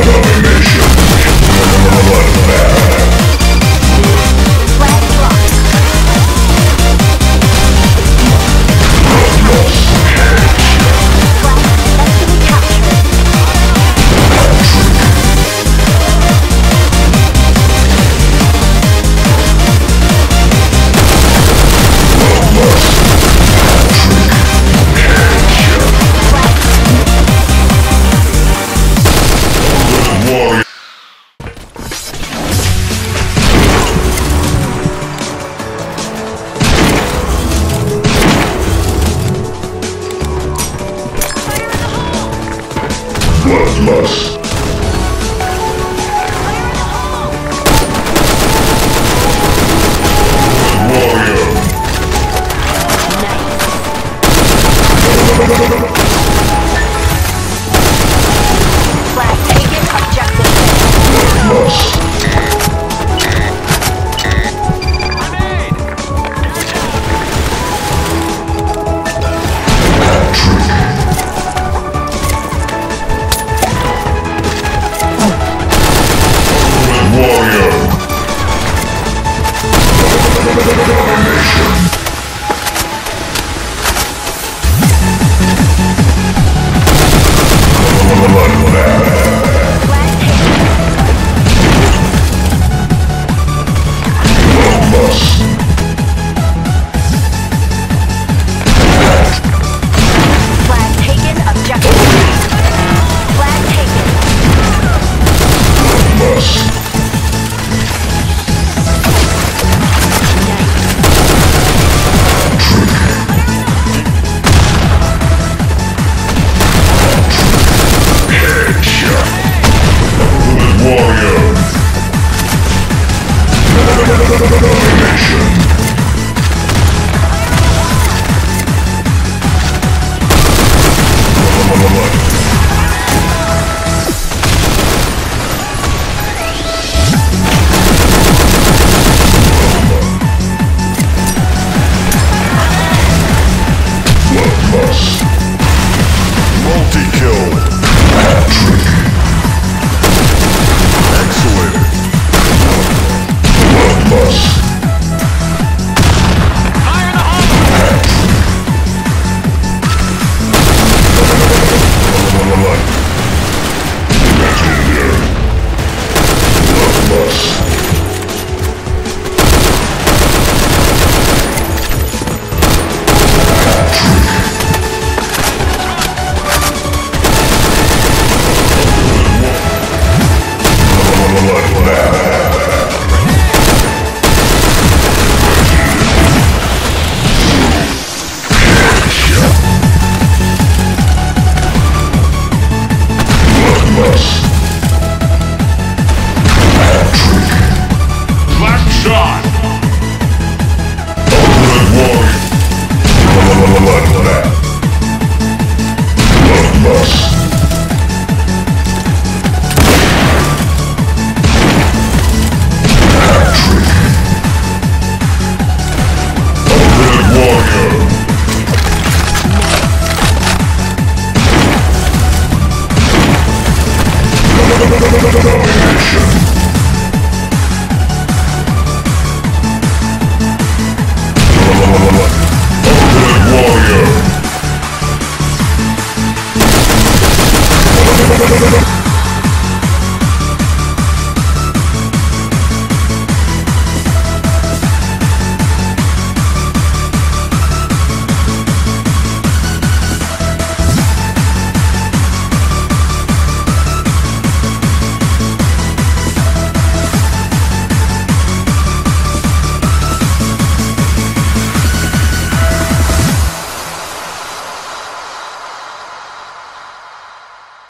abomination Plus. Warrior. Nice. Nation.